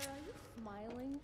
Are you smiling?